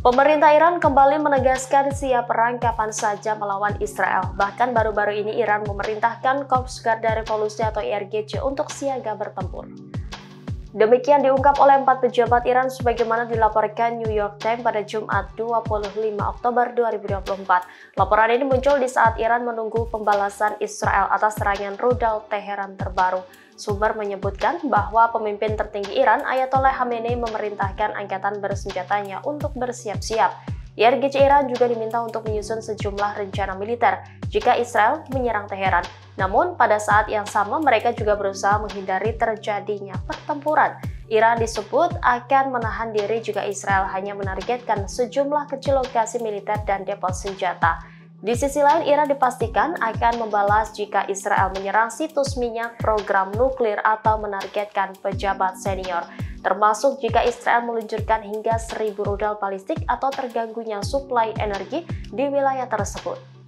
Pemerintah Iran kembali menegaskan siap perang kapan saja melawan Israel. Bahkan baru-baru ini Iran memerintahkan Korps Garda Revolusi atau IRGC untuk siaga bertempur. Demikian diungkap oleh empat pejabat Iran sebagaimana dilaporkan New York Times pada Jumat 25 Oktober 2024. Laporan ini muncul di saat Iran menunggu pembalasan Israel atas serangan rudal Teheran terbaru. Sumber menyebutkan bahwa pemimpin tertinggi Iran Ayatollah Khamenei memerintahkan angkatan bersenjatanya untuk bersiap-siap. IRGC Iran juga diminta untuk menyusun sejumlah rencana militer jika Israel menyerang Teheran. Namun, pada saat yang sama mereka juga berusaha menghindari terjadinya pertempuran. Iran disebut akan menahan diri jika Israel hanya menargetkan sejumlah kecil lokasi militer dan depo senjata. Di sisi lain, Iran dipastikan akan membalas jika Israel menyerang situs minyak program nuklir atau menargetkan pejabat senior, termasuk jika Israel meluncurkan hingga seribu rudal balistik atau terganggunya suplai energi di wilayah tersebut.